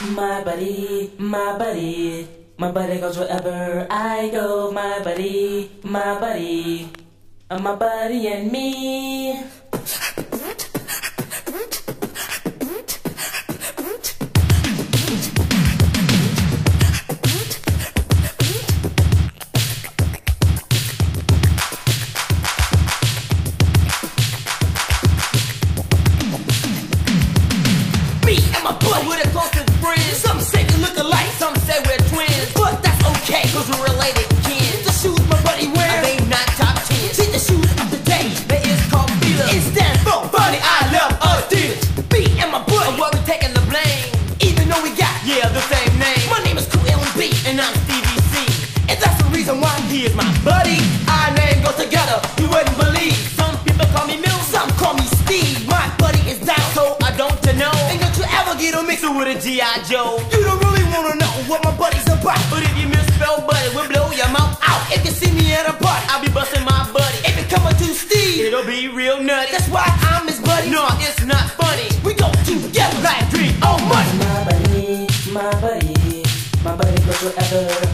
My buddy, my buddy, my buddy goes wherever I go. My buddy, my buddy, my buddy and me. Me and my buddy, That's the reason why he is my buddy. Our name go together, you wouldn't believe. Some people call me Mill, some call me Steve. My buddy is down, so I don't you know. And don't you ever get a mixer with a G.I. Joe. You don't really wanna know what my buddy's about. But if you misspell buddy, we'll blow your mouth out. If you see me at a party, I'll be busting my buddy. If it coming to Steve, it'll be real nutty. That's why I'm his buddy. No, it's not funny. We go together like three oh money. My buddy, my buddy, my buddy goes wherever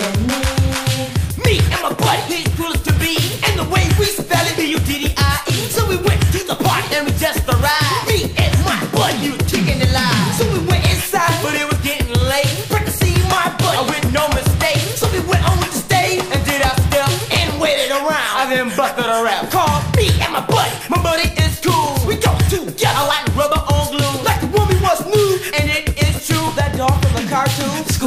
and me. Me and my buddy, he's cool to be. And the way we spell it, B-U-D-D-I-E. So we went to the party and we just arrived. Me and my buddy, you chicken the lie. So we went inside, but it was getting late. Practice to see my buddy, with no mistake. So we went on the stage and did our step and waited around. I then busted a rap. Called me and my buddy. My buddy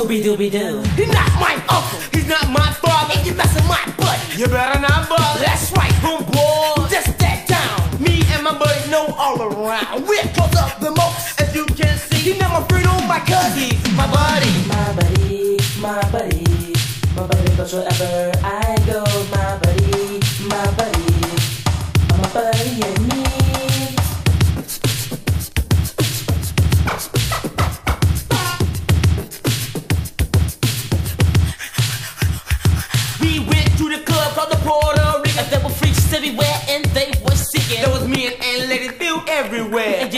Scooby Dooby Doo. He's not my uncle, he's not my father. If you messing my buddy, you better not bother. That's right, homeboy. Just that down. Me and my buddy know all around. We're close up the most, as you can see. He's not my friend or my cousin, he's my buddy. My buddy, my buddy, my buddy goes wherever I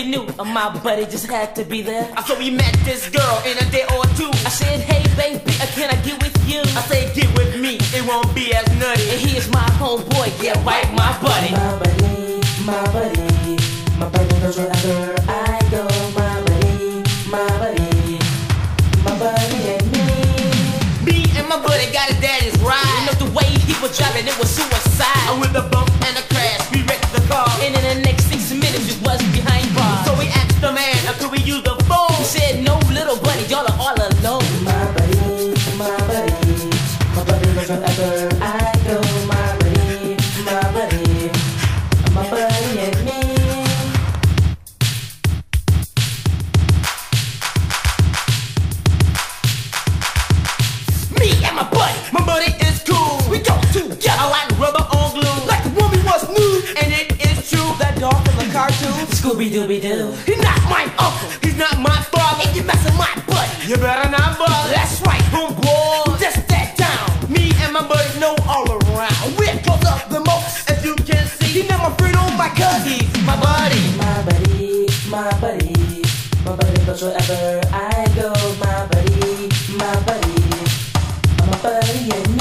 you knew my buddy just had to be there. So we met this girl in a day or two. I said, hey baby, can I get with you? I say get with me, it won't be as nutty. And he is my homeboy, yeah, right, my buddy. My buddy, my buddy, my buddy goes wherever I go. My buddy, my buddy, my buddy and me. Me and my buddy got his daddy's ride. You know the way he was driving, it was suicide. And with a are. My buddy, my buddy, my buddy goes wherever I go. My buddy, my buddy, my buddy and me. Me and my buddy, my buddy Scooby Dooby Doo. He's not my uncle, he's not my father, and you messing my butt. You better not bother. That's right, homeboy. Just that down. Me and my buddies know all around. We're close up the most, as you can see. You not my friend on my cousin, my buddy. My buddy, my buddy, my buddy goes wherever I go. My buddy, my buddy, my buddy and me.